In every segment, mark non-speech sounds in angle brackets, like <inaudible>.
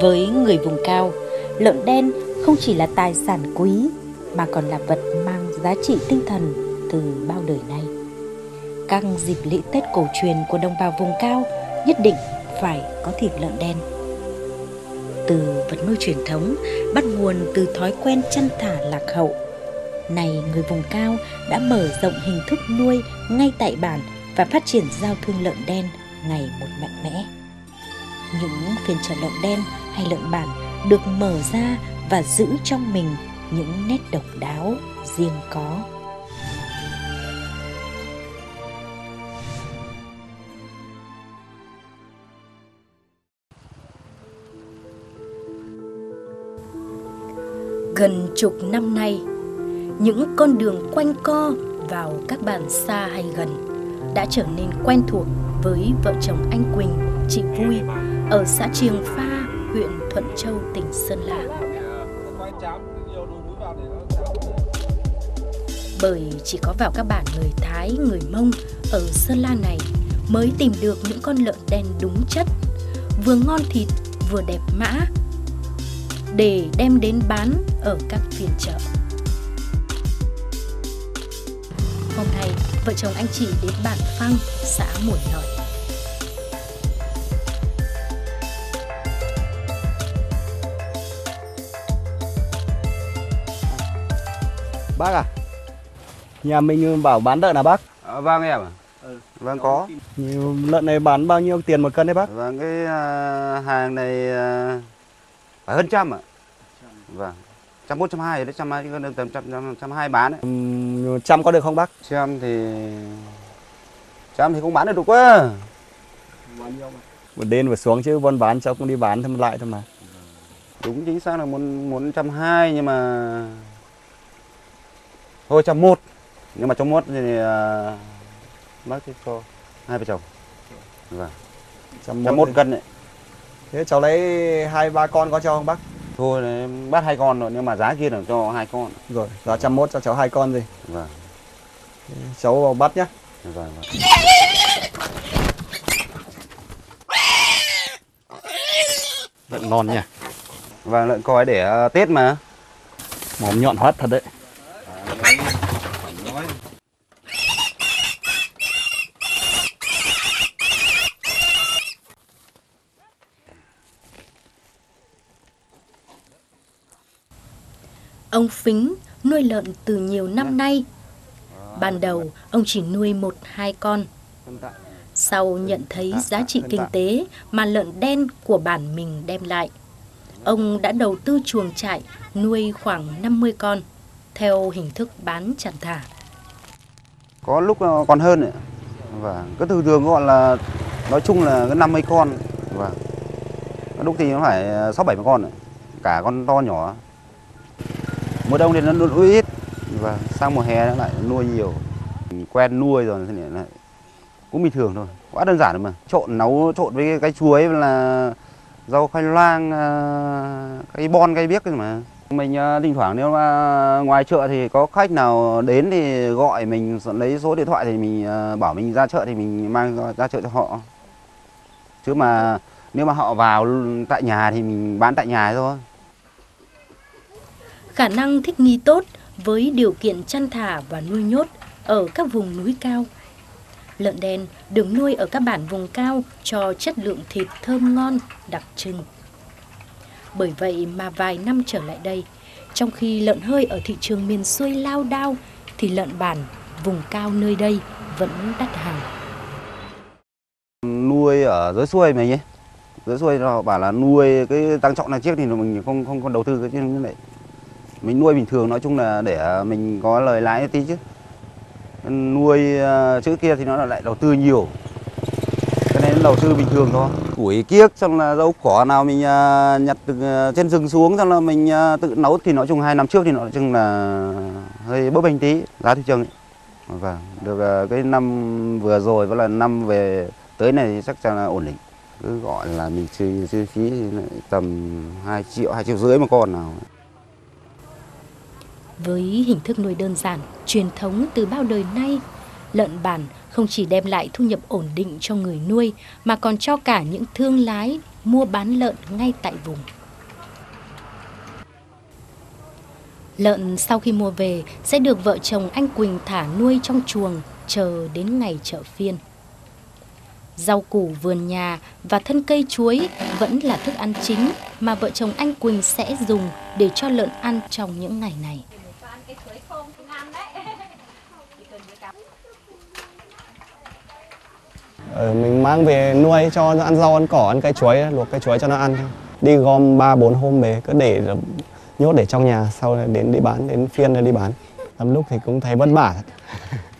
Với người vùng cao, lợn đen không chỉ là tài sản quý mà còn là vật mang giá trị tinh thần từ bao đời nay. Các dịp lễ Tết cổ truyền của đồng bào vùng cao nhất định phải có thịt lợn đen. Từ vật nuôi truyền thống bắt nguồn từ thói quen chăn thả lạc hậu. Này người vùng cao đã mở rộng hình thức nuôi ngay tại bản và phát triển giao thương lợn đen ngày một mạnh mẽ. Những phiên chợ lợn đen hay lợn bản được mở ra và giữ trong mình những nét độc đáo riêng có. Gần chục năm nay, những con đường quanh co vào các bản xa hay gần đã trở nên quen thuộc với vợ chồng anh Quỳnh, chị Vui ở xã Triềng Pha, huyện Thuận Châu, tỉnh Sơn La. Bởi chỉ có vào các bản người Thái, người Mông ở Sơn La này mới tìm được những con lợn đen đúng chất, vừa ngon thịt vừa đẹp mã để đem đến bán ở các phiên chợ. Hôm nay, vợ chồng anh chị đến bản Phăng, xã Mùi Nội. Bác à, nhà mình bảo bán lợn à bác? À, vâng em ạ. Ừ. Vâng có. Nhiều lợn này bán bao nhiêu tiền một cân đấy bác? Vâng cái uh, hàng này uh, phải hơn trăm ạ. Vâng. Trăm một trăm hai đấy, trăm hai được tầm trăm trăm hai bán đấy. Um, trăm có được không bác? Trăm thì trăm thì cũng bán được đủ quá. Một đêm vừa xuống chứ buôn bán cháu cũng đi bán thêm lại thôi mà. Đúng chính xác là muốn muốn trăm hai nhưng mà thôi trăm một nhưng mà trong mốt thì uh, bác thì cho hai vợ chồng. Vâng. Trăm một cân đấy thế cháu lấy hai ba con có cho không bác? Thôi đấy, bắt hai con rồi nhưng mà giá kia là cho hai con. Rồi giá trăm mốt cho cháu hai con gì vâng. Cháu vào bắt nhá. Vâng vâng. Lợn ngon nha. Vâng lợn coi để uh, tết mà. Mỏm nhọn hoắt thật đấy Ông Phính nuôi lợn từ nhiều năm nay. Ban đầu, ông chỉ nuôi một hai con. Sau nhận thấy giá trị kinh tế mà lợn đen của bản mình đem lại, ông đã đầu tư chuồng trại nuôi khoảng 50 con, theo hình thức bán chăn thả. Có lúc còn hơn nữa. Và cái thường thường gọi là nói chung là cái 50 con và lúc thì nó phải 6 70 con nữa. cả con to nhỏ mùa đông thì nó nuôi ít. Và sang mùa hè nó lại nuôi nhiều. Mình quen nuôi rồi thì lại cũng bình thường thôi. Quá đơn giản mà. Trộn nấu, trộn với cái chuối là rau khoai lang à, cái bon, cái biếc mà. Mình à, thỉnh thoảng nếu mà ngoài chợ thì có khách nào đến thì gọi mình lấy số điện thoại thì mình à, bảo mình ra chợ thì mình mang ra chợ cho họ. Chứ mà nếu mà họ vào tại nhà thì mình bán tại nhà thôi khả năng thích nghi tốt với điều kiện chăn thả và nuôi nhốt ở các vùng núi cao. Lợn đen được nuôi ở các bản vùng cao cho chất lượng thịt thơm ngon, đặc trưng. Bởi vậy mà vài năm trở lại đây, trong khi lợn hơi ở thị trường miền xuôi lao đao, thì lợn bản vùng cao nơi đây vẫn đắt hàng. Nuôi ở dưới xuôi mình ấy, dưới xuôi họ bảo là nuôi cái tăng trọng này trước thì mình không không có đầu tư cái như mình nuôi bình thường nói chung là để mình có lời lãi tí chứ. Nuôi ờ, chữ kia thì nó lại đầu tư nhiều. Cho nên đầu tư bình thường thôi. Củi kiếc xong là rau cỏ nào mình ờ, nhặt từ ờ, trên rừng xuống xong là mình tự nấu thì nói chung hai năm trước thì nói chung là hơi bấp bênh tí giá thị trường ấy. Vâng, được cái năm vừa rồi với là năm về tới này thì chắc chắn là ổn định. Cứ gọi là mình trừ chi phí tầm 2 triệu 2 triệu rưỡi một con nào với hình thức nuôi đơn giản, truyền thống từ bao đời nay, lợn bản không chỉ đem lại thu nhập ổn định cho người nuôi mà còn cho cả những thương lái mua bán lợn ngay tại vùng. Lợn sau khi mua về sẽ được vợ chồng anh Quỳnh thả nuôi trong chuồng chờ đến ngày chợ phiên. Rau củ vườn nhà và thân cây chuối vẫn là thức ăn chính mà vợ chồng anh Quỳnh sẽ dùng để cho lợn ăn trong những ngày này. <laughs> Ờ, mình mang về nuôi cho nó ăn rau ăn cỏ ăn cây chuối luộc cây chuối cho nó ăn thôi. Đi gom ba bốn hôm về cứ để nhốt để trong nhà sau này đến đi bán đến phiên rồi đi bán. Lắm lúc thì cũng thấy vất vả.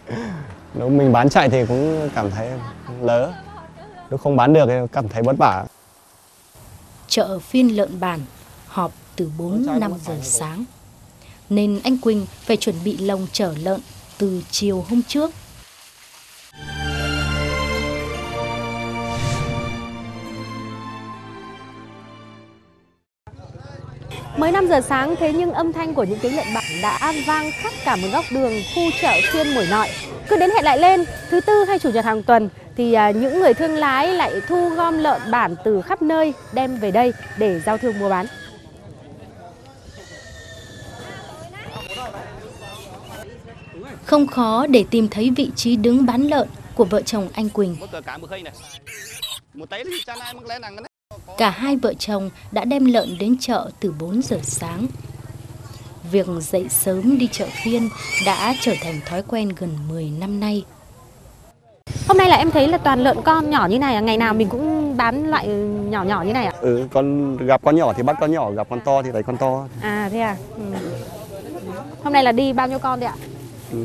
<laughs> Lúc mình bán chạy thì cũng cảm thấy lỡ. Lúc không bán được thì cảm thấy vất vả. Chợ phiên lợn bản họp từ 4-5 giờ sáng. Nên anh Quỳnh phải chuẩn bị lồng chở lợn từ chiều hôm trước. Mới 5 giờ sáng thế nhưng âm thanh của những tiếng lợn bản đã vang khắp cả một góc đường khu chợ phiên Mồi Nội. Cứ đến hẹn lại lên, thứ tư hay chủ nhật hàng tuần thì à, những người thương lái lại thu gom lợn bản từ khắp nơi đem về đây để giao thương mua bán. Không khó để tìm thấy vị trí đứng bán lợn của vợ chồng anh Quỳnh. Cả hai vợ chồng đã đem lợn đến chợ từ 4 giờ sáng. Việc dậy sớm đi chợ phiên đã trở thành thói quen gần 10 năm nay. Hôm nay là em thấy là toàn lợn con nhỏ như này à, ngày nào mình cũng bán loại nhỏ nhỏ như này ạ. ừ, con gặp con nhỏ thì bắt con nhỏ gặp con to thì lấy con to À thế à. Ừ. Hôm nay là đi bao nhiêu con đấy ạ? Ừ,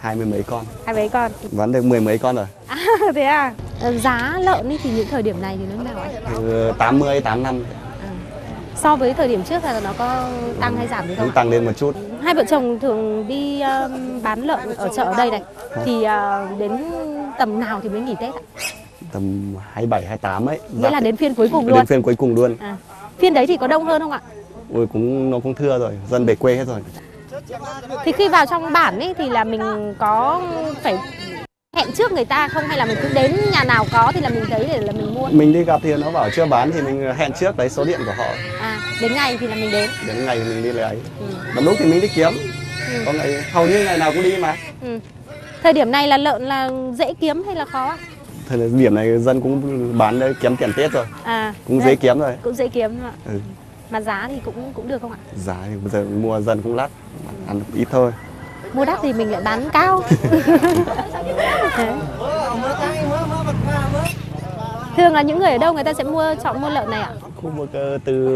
hai mươi mấy con Hai mấy con. bán được mười mấy con rồi <laughs> À thế à. Ờ, Giá lợn thì những thời điểm này thì nó nào ạ? ừ, tám mươi tám năm So với thời điểm trước là nó có tăng hay giảm gì không? cũng tăng lên một chút Hai vợ chồng thường đi um, bán lợn ở chợ ở đây này thì uh, đến tầm nào thì mới nghỉ Tết ạ? tầm 27 28 ấy Nghĩa là đến phiên cuối cùng luôn. đến phiên cuối cùng luôn À. Phiên đấy thì có đông hơn không ạ? ôi cũng nó cũng thưa rồi dân về quê hết rồi Thì khi vào trong bản ấy thì là mình có phải hẹn trước người ta không hay là mình cứ đến nhà nào có thì là mình thấy để là mình mua? mình đi gặp thì nó bảo chưa bán thì mình hẹn trước lấy số điện của họ À, đến ngày thì là mình đến. đến ngày thì mình đi lấy Ừ. lúc thì mình đi kiếm Ừ. có ngày hầu như ngày nào cũng đi mà Ừ. Thời điểm này là lợn là dễ kiếm hay là khó ạ? thời điểm này dân cũng bán để kiếm tiền tết rồi À, cũng đấy, dễ kiếm rồi cũng dễ kiếm không ạ? ừ. Mà giá thì cũng cũng được không ạ? giá thì bây giờ mua dân cũng lắt ăn ít thôi Mua đắt thì mình lại bán cao. <laughs> Thường là những người ở đâu người ta sẽ mua chọn mua lợn này ạ? khu vực ờ, từ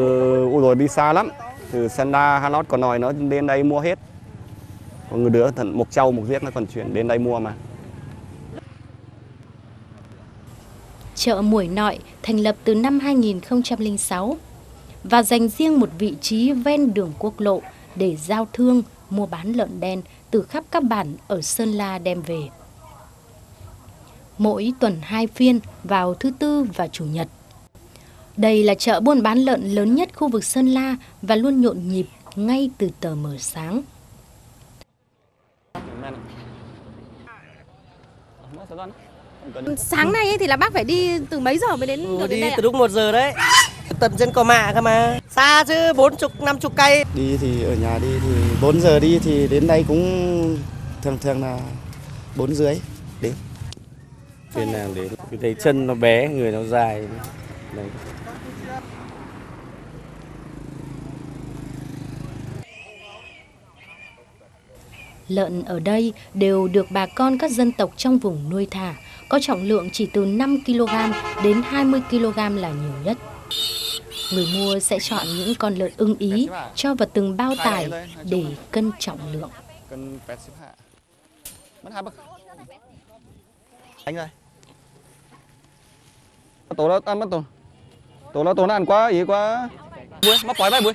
u rồi đi xa lắm từ Sanda Nội còn nòi nó đến đây mua hết có người đứa thằng Mộc Châu Mộc Viết nó còn chuyển đến đây mua mà Chợ Muổi Nội thành lập từ năm 2006 và dành riêng một vị trí ven đường quốc lộ để giao thương, mua bán lợn đen từ khắp các bản ở Sơn La đem về. Mỗi tuần hai phiên vào thứ tư và chủ nhật. Đây là chợ buôn bán lợn lớn nhất khu vực Sơn La và luôn nhộn nhịp ngay từ tờ mờ sáng. Sáng nay ấy thì là bác phải đi từ mấy giờ mới đến Ừ, được đến đi đây ạ? từ lúc 1 giờ đấy <laughs> tận dân cò mạ cơ mà xa chứ bốn chục năm chục cây Đi thì ở nhà đi thì 4 giờ đi thì đến đây cũng thường thường là 4 rưỡi đến. phiên nào đến cứ thấy chân nó bé người nó dài Đấy. Lợn ở đây đều được bà con các dân tộc trong vùng nuôi thả, có trọng lượng chỉ từ 5 kg đến 20 kg là nhiều nhất. Người mua sẽ chọn những con lợn ưng ý cho vào từng bao tải để cân trọng lượng. cân 80 hạ. Mất hai bậc. Anh ơi. Tổ nó ăn mất tổ tổ nó tổ nó ăn quá ý quá. Bui mất bói bay bui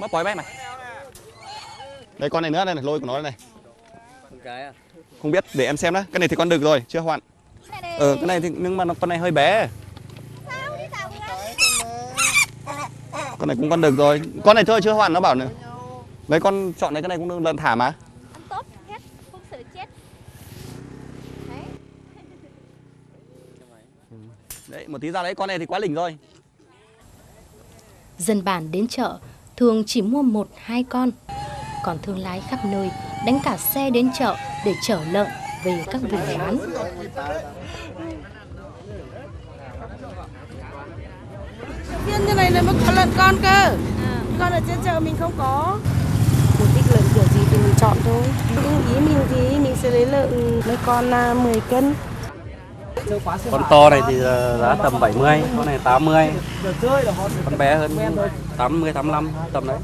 mất bói bay mày. Đây con này nữa đây này lôi của nó đây này. Cái à? không biết để em xem đó cái này thì con đực rồi chưa hoạn. Ờ cái này thì nhưng mà nó, con này hơi bé con này cũng con đực rồi. Con này chơi chưa hoạn nó bảo nữa đấy con chọn đấy cái này cũng lợn thả mà. Tốt hết không sợ chết. <laughs> Đấy một tí ra đấy con này thì quá lỉnh rồi. Dân bản đến chợ thường chỉ mua một hai con, còn thương lái khắp nơi đánh cả xe đến chợ để chở lợn về các vùng bán. Phiên như này là mới có lợn con cơ. Con ở trên chợ mình không có. Mình thích lợn kiểu gì thì mình chọn thôi. Nhưng ý mình thì mình sẽ lấy lợn mấy con là 10 cân. Con to này thì ờ, giá tầm 70, con này 80. Con bé hơn 80, 85 tầm đấy.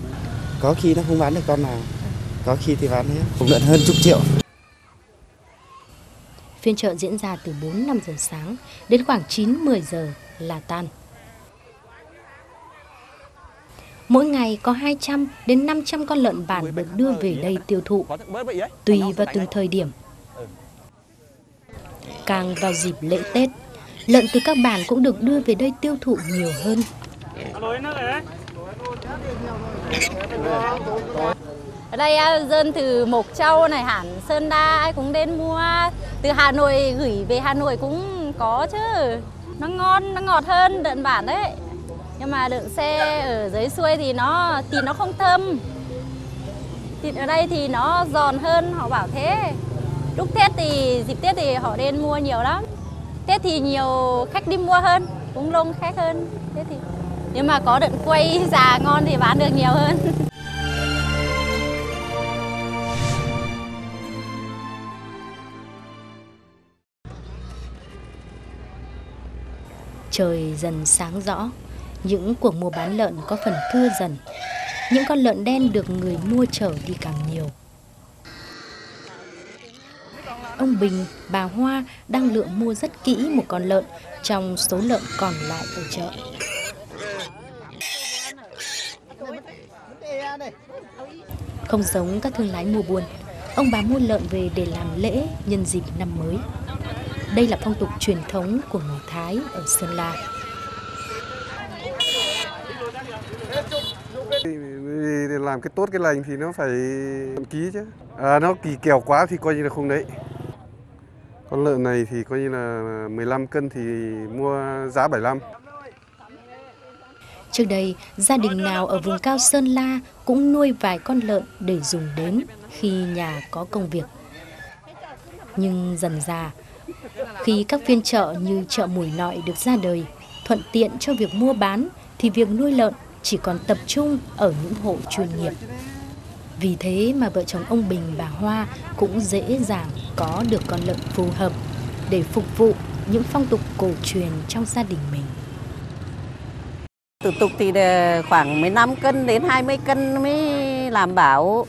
Có khi nó không bán được con nào, có khi thì bán hết. Cũng lợn hơn chục triệu. Phiên chợ diễn ra từ 4-5 giờ sáng đến khoảng 9-10 giờ là tan. Mỗi ngày có 200 đến 500 con lợn bản được đưa về đây tiêu thụ, tùy vào từng thời điểm. Càng vào dịp lễ Tết, lợn từ các bản cũng được đưa về đây tiêu thụ nhiều hơn. Ở đây à, dân từ Mộc Châu này hẳn Sơn Đa ai cũng đến mua Từ Hà Nội gửi về Hà Nội cũng có chứ Nó ngon, nó ngọt hơn đợn bản đấy nhưng mà đựng xe ở dưới xuôi thì nó thịt nó không thơm. Thịt ở đây thì nó giòn hơn, họ bảo thế. Lúc Tết thì, dịp Tết thì họ đến mua nhiều lắm. Tết thì nhiều khách đi mua hơn, cũng lông khách hơn. Thế thì nếu mà có đợt quay <laughs> già ngon thì bán được nhiều hơn. <laughs> Trời dần sáng rõ, những cuộc mua bán lợn có phần thưa dần. Những con lợn đen được người mua chở đi càng nhiều. Ông Bình, bà Hoa đang lựa mua rất kỹ một con lợn trong số lợn còn lại ở chợ. Không giống các thương lái mua buôn, ông bà mua lợn về để làm lễ nhân dịp năm mới. Đây là phong tục truyền thống của người Thái ở Sơn La. Vì để làm cái tốt cái lành thì nó phải ký chứ. À, nó kỳ kèo quá thì coi như là không đấy. Con lợn này thì coi như là 15 cân thì mua giá 75. Trước đây, gia đình nào ở vùng cao Sơn La cũng nuôi vài con lợn để dùng đến khi nhà có công việc. Nhưng dần già, khi các phiên chợ như chợ Mùi Nội được ra đời, thuận tiện cho việc mua bán thì việc nuôi lợn chỉ còn tập trung ở những hộ chuyên nghiệp. Vì thế mà vợ chồng ông Bình bà Hoa cũng dễ dàng có được con lợn phù hợp để phục vụ những phong tục cổ truyền trong gia đình mình. Thủ tục thì ờ, khoảng 15 cân đến 20 cân mới làm bảo.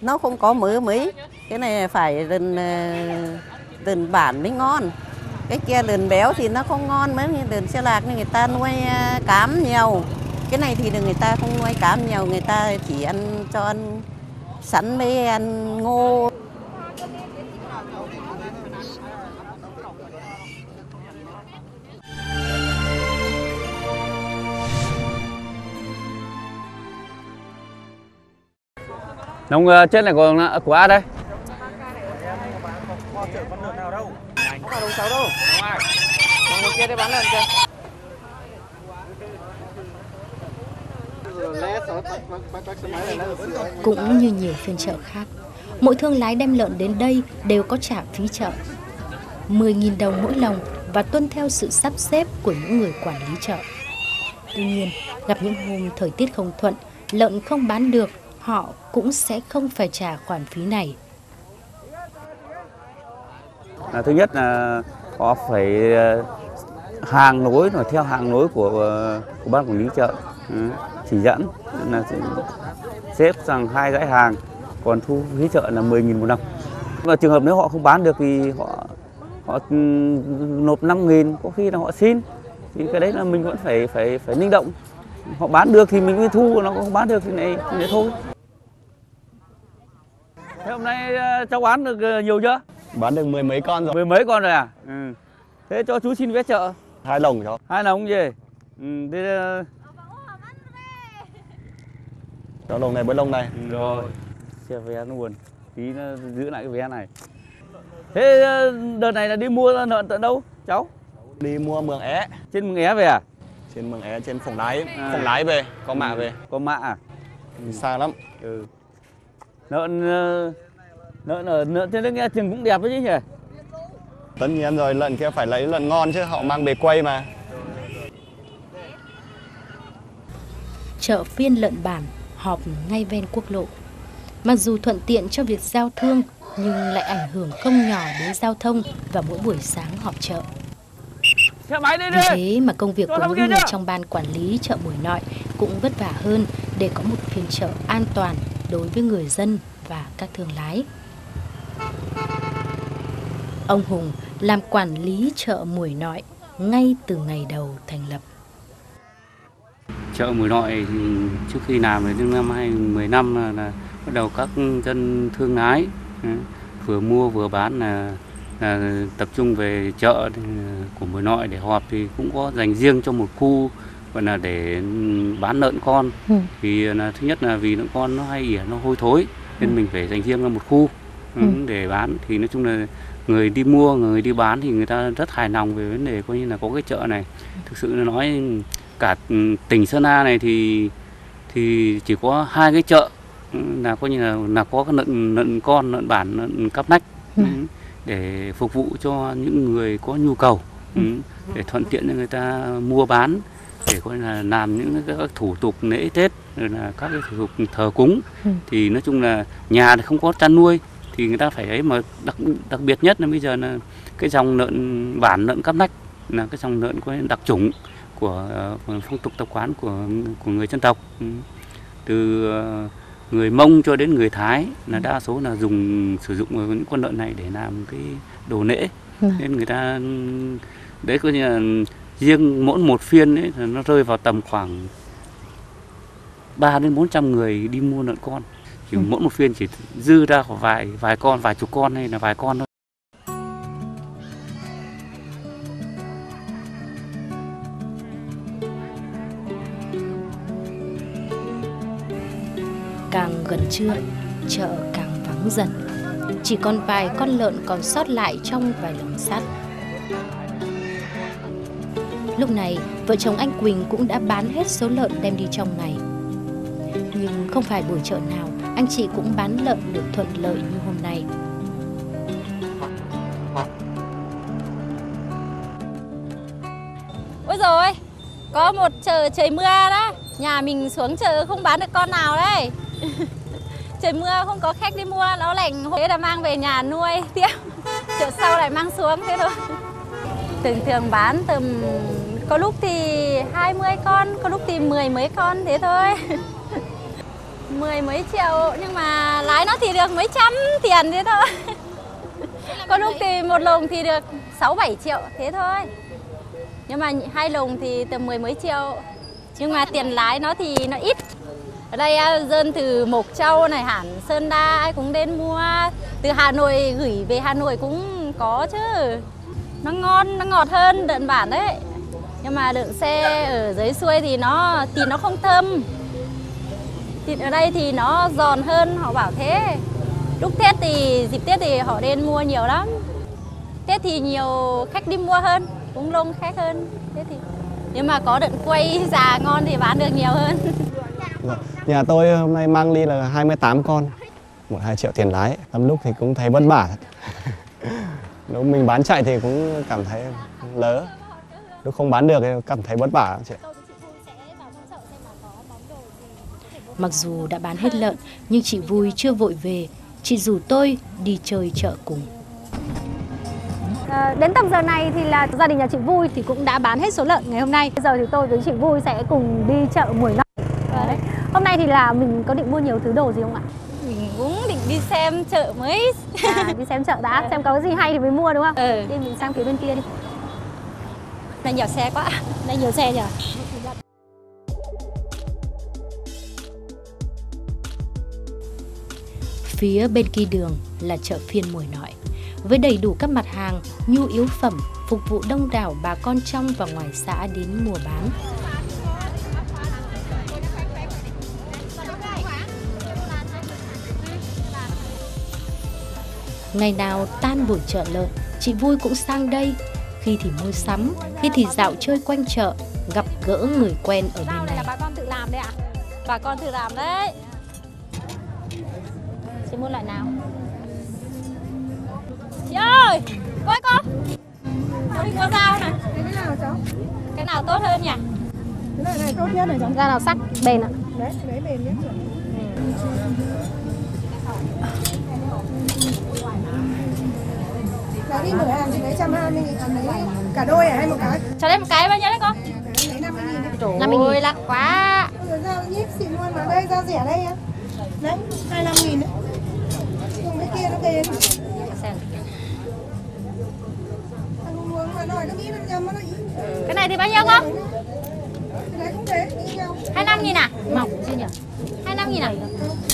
Nó không có mớ mấy. Cái này phải lần lần ờ, bản mới ngon. Cái kia lần béo thì nó không ngon mấy như lần xe lạc người ta nuôi ờ, cám nhiều. Cái này thì người ta không nuôi cám nhiều, người ta chỉ ăn cho ăn sẵn với ăn ngô. Nông ờ, trên này còn ờ, của ai đây? Cũng như nhiều phiên chợ khác, mỗi thương lái đem lợn đến đây đều có trả phí chợ. 10.000 đồng mỗi lồng và tuân theo sự sắp xếp của những người quản lý chợ. Tuy nhiên, gặp những hôm thời tiết không thuận, lợn không bán được, họ cũng sẽ không phải trả khoản phí này. À, thứ nhất là họ phải ờ, hàng nối là theo hàng nối của ờ, của ban quản lý chợ ừ, chỉ dẫn là xếp rằng hai dãy hàng còn thu phí chợ là 10.000 một năm và trường hợp nếu họ không bán được thì họ họ ừ, nộp 5.000 có khi là họ xin thì cái đấy là mình vẫn phải phải phải linh động họ bán được thì mình mới thu nó không bán được thì này thì thôi Thế hôm nay ờ, cháu bán được ờ, nhiều chưa? Bán được mười mấy con rồi. Mười mấy con rồi à? Ừ. Thế cho chú xin vé chợ. Hai lồng cháu. Hai lồng gì? Ừ, thế Cháu lồng này với lồng này. rồi. Xe vé luôn. Tí nó giữ lại cái vé này. Thế ờ, đợt này là đi mua lợn tận đâu cháu? Đi mua mường é. Trên Mường É về à? trên mường é trên phổng lái phổng lái về có mạ về có mạ à? xa lắm Ừ. Lợn ờ, lợn ở lợn trên nước nghe chừng cũng đẹp đấy chứ nhỉ? tất nhiên rồi lợn kia phải lấy lợn ngon chứ họ mang về quay mà chợ phiên lợn bản họp ngay ven quốc lộ. Mặc dù thuận tiện cho việc giao thương nhưng lại ảnh hưởng không nhỏ đến giao thông vào mỗi buổi sáng họp chợ. Vì thế mà công việc của những người trong ban quản lý chợ Mùi Nội cũng vất vả hơn để có một phiên chợ an toàn đối với người dân và các thương lái. Ông Hùng làm quản lý chợ Mùi Nội ngay từ ngày đầu thành lập. Chợ Mùi Nội thì trước khi làm đến năm 2015 là, là bắt đầu các dân thương lái ừ, vừa mua vừa bán là, là tập trung về chợ thì, của Mùi Nội để họp thì cũng có dành riêng cho một khu gọi là để bán lợn con Ừ. thì là thứ nhất là vì lợn con nó hay ỉa nó hôi thối nên Ừ. mình phải dành riêng ra một khu ừ, Ừ. để bán thì nói chung là người đi mua người đi bán thì người ta rất hài lòng về vấn đề coi như là có cái chợ này thực sự nói cả ừ, tỉnh Sơn La này thì thì chỉ có hai cái chợ ừ, là coi như là là có cái lợn lợn con lợn bản lợn cắp nách Ừ. ừ, để phục vụ cho những người có nhu cầu ừ, để thuận tiện cho người ta mua bán để coi là làm những các thủ tục lễ Tết rồi là các cái thủ tục thờ cúng Ừ. thì nói chung là nhà thì không có chăn nuôi thì người ta phải ấy mà đặc đặc biệt nhất là bây giờ là cái dòng lợn bản lợn cắp nách là cái dòng lợn có đặc chủng của ờ, phong tục tập quán của của người dân tộc Ừ. từ ờ, người Mông cho đến người Thái là đa số là dùng sử dụng những con lợn này để làm cái đồ lễ Ừ. nên người ta đấy coi như là riêng mỗi một phiên ấy là nó rơi vào tầm khoảng 3 đến 400 người đi mua lợn con chỉ Ừ. mỗi một phiên chỉ dư ra khoảng vài vài con vài chục con hay là vài con thôi trưa, chợ càng vắng dần. Chỉ còn vài con lợn còn sót lại trong vài lồng sắt. Lúc này, vợ chồng anh Quỳnh cũng đã bán hết số lợn đem đi trong ngày. Nhưng không phải buổi chợ nào anh chị cũng bán lợn được thuận lợi như hôm nay. Ôi rồi có một chợ trời mưa đó Nhà mình xuống chợ không bán được con nào đấy <laughs> Trời mưa không có khách đi mua Nó lạnh. Thế là mang về nhà nuôi tiếp. Chợ sau lại mang xuống thế thôi. Thường thường bán tầm Có lúc thì 20 con Có lúc thì mười mấy con thế thôi. <laughs> Mười mấy triệu Nhưng mà lái nó thì được mấy trăm tiền thế thôi. Có lúc thì một lồng thì được 6-7 triệu thế thôi. Nhưng mà hai lồng thì tầm mười mấy triệu. Nhưng mà tiền lái nó thì nó ít ở đây à, dân từ Mộc Châu này hẳn Sơn La ai cũng đến mua. Từ Hà Nội gửi về Hà Nội cũng có chứ. Nó ngon, nó ngọt hơn đợn bản đấy. Nhưng mà đợn xe ở dưới xuôi thì nó thì nó không thơm. Thịt ở đây thì nó giòn hơn, họ bảo thế. Lúc Tết thì, dịp Tết thì họ đến mua nhiều lắm. Tết thì nhiều khách đi mua hơn cũng lông khách hơn. Thế thì nếu mà có đợt quay <laughs> già ngon thì bán được nhiều hơn. <laughs> Nhà tôi hôm nay mang đi là 28 con một hai triệu tiền lái lắm lúc thì cũng thấy vất vả <laughs> lúc mình bán chạy thì cũng cảm thấy lỡ lúc không bán được thì cảm thấy vất vả chị. Mặc dù đã bán hết lợn, nhưng chị Vui chưa vội về. Chị rủ tôi đi chơi chợ cùng. À, đến tầm giờ này thì là gia đình nhà chị Vui thì cũng đã bán hết số lợn ngày hôm nay. Bây giờ thì tôi với chị Vui sẽ cùng đi chợ Mùi Nội. Hôm nay thì là mình có định mua nhiều thứ đồ gì không ạ? mình cũng định đi xem chợ mới À, đi xem chợ đã, <laughs> xem có cái gì hay thì mới mua đúng không? ừ Đi mình sang phía bên kia đi. này nhiều xe quá Đây nhiều xe nhỉ? Phía bên kia đường là chợ phiên Mùi Nội. Với đầy đủ các mặt hàng, nhu yếu phẩm, phục vụ đông đảo bà con trong và ngoài xã đến mua bán. Ngày nào tan buổi chợ lợn, chị Vui cũng sang đây. Khi thì mua sắm, khi thì dạo chơi quanh chợ, gặp gỡ người quen ở bên này là bà con tự làm đấy ạ? Bà con tự làm đấy. Chị mua loại nào? Chị ơi, coi. Cô đi mua rau này. Cái nào cháu? Cái nào tốt hơn nhỉ? Cái này này tốt nhất này cháu. Da nào sắc, bền ạ. Đấy, đấy bền nhất. Giá đi mở hàng thì lấy 120 nghìn, à, lấy cả đôi à hay một cái? Cho đây một cái bao nhiêu đấy con? Lấy 50 nghìn. Trời 50.000. ơi, lắc quá. Rồi ra nhíp xịn luôn mà đây ra rẻ đây á. Đấy, 25 nghìn đấy. Dùng cái kia nó bền. Xem. Ăn uống uống mà nói nó nghĩ nó nhầm nó ý. Cái này thì bao nhiêu con? Cái đấy cũng thế, như nhau. 25 nghìn à? Mỏng chứ nhỉ? 25 nghìn à?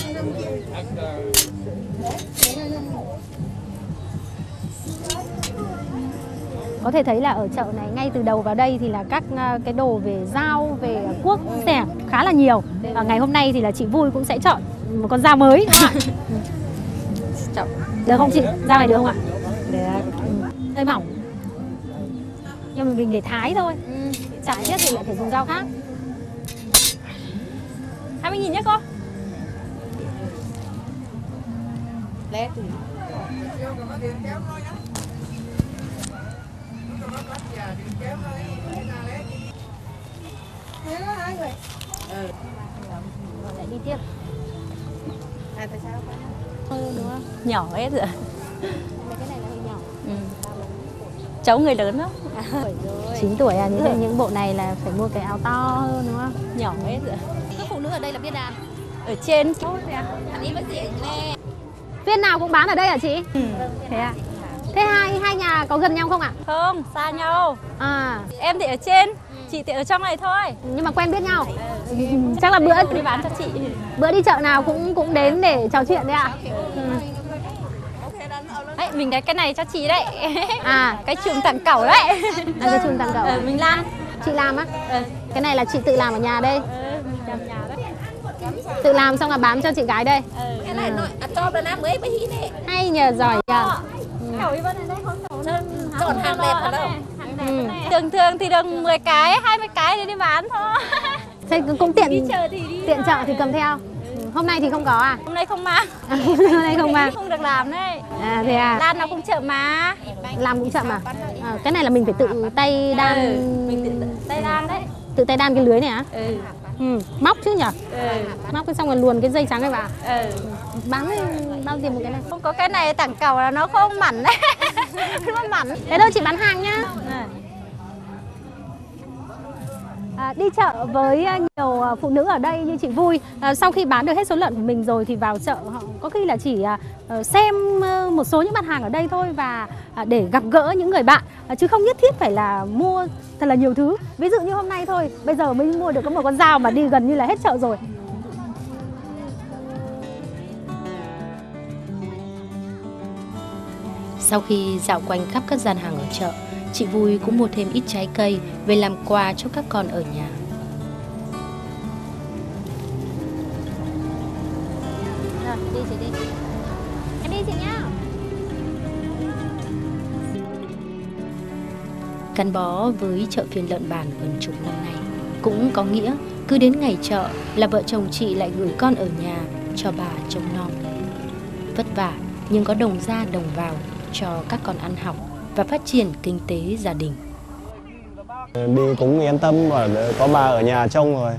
25 kia. Đấy, 25 nghìn. Có thể thấy là ở chợ này ngay từ đầu vào đây thì là các ờ, cái đồ về dao, về cuốc rẻ khá là nhiều. Và ngày hôm nay thì là chị Vui cũng sẽ chọn một con dao mới? <laughs> Chọn. Được không chị? Dao này được không ạ? Được. Ừ. Hơi mỏng. Nhưng mà mình để thái thôi. Chặt nhất thì lại phải dùng dao khác. 20 nghìn nhé cô. Thế đó hai người. Lại đi tiếp. À, tại sao? Ừ, đúng không? Nhỏ hết rồi. Mấy cái này là hơi nhỏ. Ừ. Cháu người lớn đó. 9 tuổi à, những, những bộ này là phải mua cái áo to hơn đúng không? Nhỏ hết rồi. Các phụ nữ ở đây là biết đàn. Ở trên Anh đi bác sĩ nè. Viên nào cũng bán ở đây hả chị? Thế à? Thế hai hai nhà có gần nhau không ạ? không, xa nhau. À, Em thì ở trên, chị thì ở trong này thôi. nhưng mà quen biết nhau. <laughs> Chắc là bữa Đi bán cho chị. bữa đi chợ nào cũng cũng đến để trò chuyện đấy ạ. Ừ. Đấy, mình cái cái này cho chị đấy. À, <laughs> cái chùm tặng cẩu đấy. là cái chùm tặng cẩu. Ờ, mình làm. Chị làm á? Ờ, Cái này là chị tự làm ở nhà đây. mình làm nhà đấy. Tự làm xong là bán cho chị gái đây. Ờ. Cái này nội cho là làm mới mới Hay nhờ giỏi nhờ. Bên này đây cẩu lên. Chọn hàng đẹp ở đâu? Ừ. Thường thường thì được 10 cái, 20 cái để đi bán thôi. Thế cũng tiện Đi chợ thì đi. tiện chợ thì cầm theo. Hôm nay thì không có à? Hôm nay không mang. Hôm nay không mang. Không được làm đấy. À thế à? Lan nó cũng chợ mà. Làm cũng chậm à? à cái này là mình phải tự tay đan Ừ, mình tự tay đan đấy. tự tay đan cái lưới này á? Ừ. Ừ, móc chứ nhỉ? Ừ. Móc cái xong rồi luồn cái dây trắng này vào. Ừ. Bán bao tiền một cái này? Không có cái này tặng cầu là nó không mặn đấy. <laughs> nó mặn. Thế đâu chị bán hàng nhá. À, đi chợ với à, nhiều à, phụ nữ ở đây như chị Vui. À, sau khi bán được hết số lợn của mình rồi thì vào chợ họ có khi là chỉ à, ờ, xem một số những mặt hàng ở đây thôi và à, để gặp gỡ những người bạn. À, chứ không nhất thiết phải là mua thật là nhiều thứ. Ví dụ như hôm nay thôi bây giờ mới mua được có một con dao mà đi gần như là hết chợ rồi. Sau khi dạo quanh khắp các gian hàng ở chợ, chị Vui cũng mua thêm ít trái cây về làm quà cho các con ở nhà. Rồi, đi chị đi. Em đi chị nhá. Gắn bó với chợ phiên lợn bản gần chục năm nay cũng có nghĩa cứ đến ngày chợ là vợ chồng chị lại gửi con ở nhà cho bà trông nom. Vất vả nhưng có đồng ra đồng vào cho các con ăn học và phát triển kinh tế gia đình. Đi cũng yên tâm và có bà ở nhà trông rồi.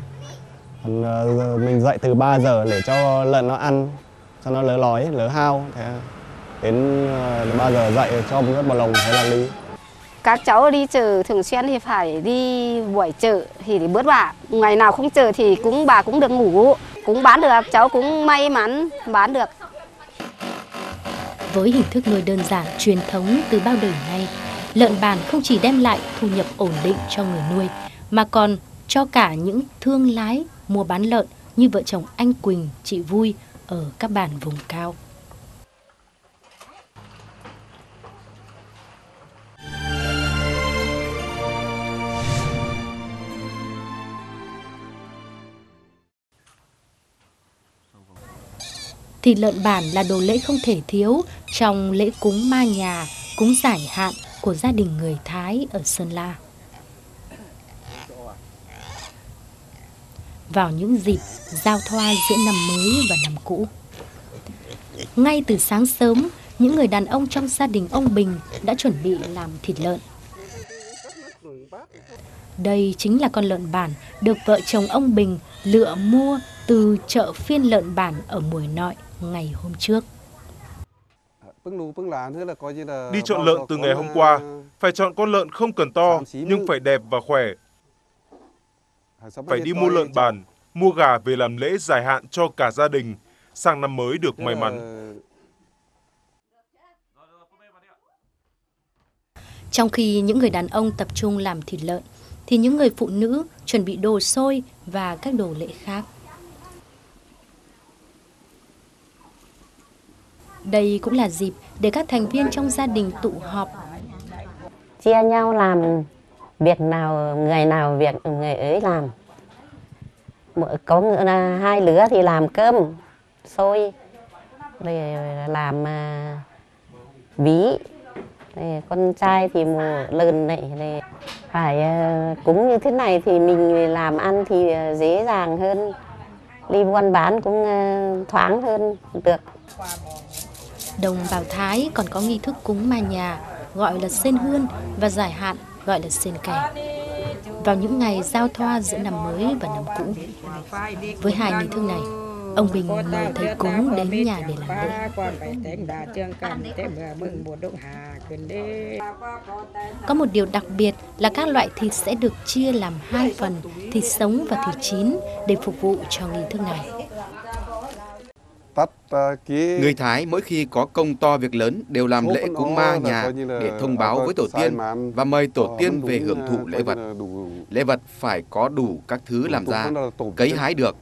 Ờ, mình dậy từ 3 giờ để cho lợn nó ăn, cho nó lỡ lói, lỡ hao. Thế đến ờ, 3 giờ dậy cho một một lồng thế là đi. các cháu đi chợ thường xuyên thì phải đi buổi chợ thì để bớt vả ngày nào không chợ thì cũng bà cũng được ngủ cũng bán được cháu cũng may mắn bán được với hình thức nuôi đơn giản truyền thống từ bao đời nay, lợn bản không chỉ đem lại thu nhập ổn định cho người nuôi, mà còn cho cả những thương lái mua bán lợn như vợ chồng anh Quỳnh, chị Vui ở các bản vùng cao. Thịt lợn bản là đồ lễ không thể thiếu trong lễ cúng ma nhà, cúng giải hạn của gia đình người Thái ở Sơn La. vào những dịp giao thoa giữa năm mới và năm cũ. Ngay từ sáng sớm, những người đàn ông trong gia đình ông Bình đã chuẩn bị làm thịt lợn. Đây chính là con lợn bản được vợ chồng ông Bình lựa mua từ chợ phiên lợn bản ở Mùi Nội ngày hôm trước. Đi chọn lợn từ ngày hôm qua, phải chọn con lợn không cần to nhưng phải đẹp và khỏe. Phải đi mua lợn bản, mua gà về làm lễ dài hạn cho cả gia đình, sang năm mới được may mắn. Trong khi những người đàn ông tập trung làm thịt lợn, thì những người phụ nữ chuẩn bị đồ xôi và các đồ lễ khác. Đây cũng là dịp để các thành viên trong gia đình tụ họp. Chia nhau làm việc nào, người nào việc người ấy làm. Có hai lứa thì làm cơm, xôi, rồi làm à, ví, con trai thì mùa lợn này, này phải à, cúng như thế này thì mình làm ăn thì à, dễ dàng hơn đi buôn bán cũng thoáng hơn được Đồng bào Thái còn có nghi thức cúng ma nhà gọi là sen hương và giải hạn gọi là sen kẻ. Vào những ngày giao thoa giữa năm mới và năm cũ. Với hai nghi thức này, ông Bình mời thầy cúng đến nhà để làm lễ. Có một điều đặc biệt là các loại thịt sẽ được chia làm hai phần, thịt sống và thịt chín để phục vụ cho nghi thức này. Người Thái mỗi khi có công to việc lớn đều làm lễ cúng ma nhà để thông báo với tổ tiên và mời tổ tiên về hưởng thụ lễ vật. Lễ vật phải có đủ các thứ làm ra, cấy hái được.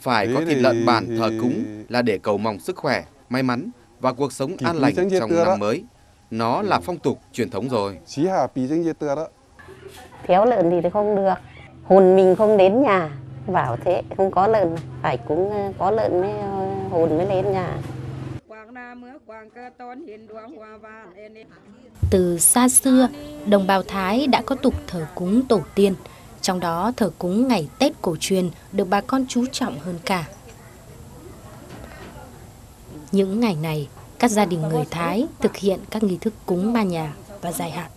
Phải có thịt lợn bản thờ cúng là để cầu mong sức khỏe, may mắn và cuộc sống an lành trong năm mới. Nó là phong tục truyền thống rồi. Thiếu lợn thì không được. Hồn mình không đến nhà, bảo thế không có lợn phải cũng có lợn mới hồn mới lên nhà. Từ xa xưa đồng bào Thái đã có tục thờ cúng tổ tiên. Trong đó thờ cúng ngày Tết cổ truyền được bà con chú trọng hơn cả. Những ngày này các gia đình người Thái thực hiện các nghi thức cúng ma nhà và dài hạn.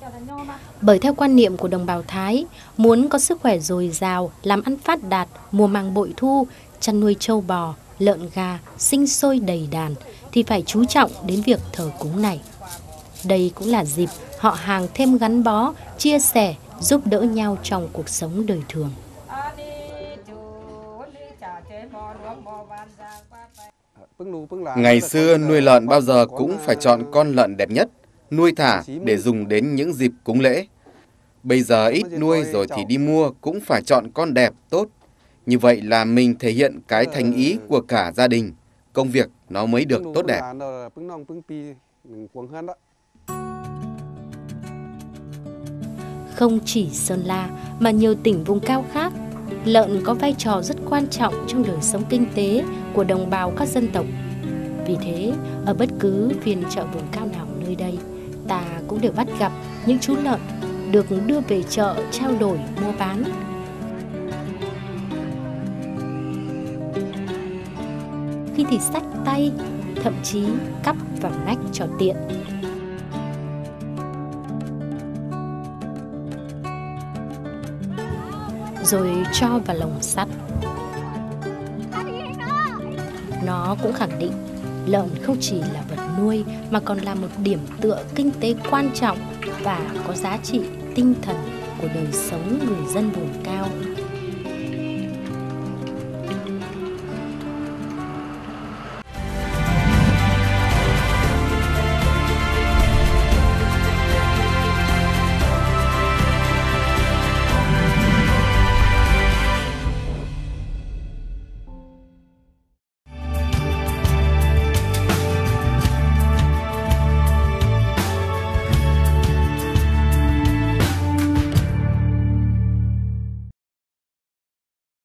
Bởi theo quan niệm của đồng bào Thái, muốn có sức khỏe dồi dào, làm ăn phát đạt, mùa màng bội thu, chăn nuôi trâu bò, lợn gà, sinh sôi đầy đàn thì phải chú trọng đến việc thờ cúng này. Đây cũng là dịp họ hàng thêm gắn bó, chia sẻ, giúp đỡ nhau trong cuộc sống đời thường. Ngày xưa nuôi lợn bao giờ cũng phải chọn con lợn đẹp nhất, nuôi thả để dùng đến những dịp cúng lễ. Bây giờ ít nuôi rồi thì đi mua cũng phải chọn con đẹp, tốt. Như vậy là mình thể hiện cái thành ý của cả gia đình, công việc nó mới được tốt đẹp. Không chỉ Sơn La mà nhiều tỉnh vùng cao khác, lợn có vai trò rất quan trọng trong đời sống kinh tế của đồng bào các dân tộc. Vì thế, ở bất cứ phiên chợ vùng cao nào nơi đây, ta cũng đều bắt gặp những chú lợn được đưa về chợ trao đổi mua bán. Khi thì sách tay, thậm chí cắp vào nách cho tiện. Rồi cho vào lồng sắt. Nó cũng khẳng định lợn không chỉ là vật nuôi mà còn là một điểm tựa kinh tế quan trọng và có giá trị tinh thần của đời sống người dân vùng cao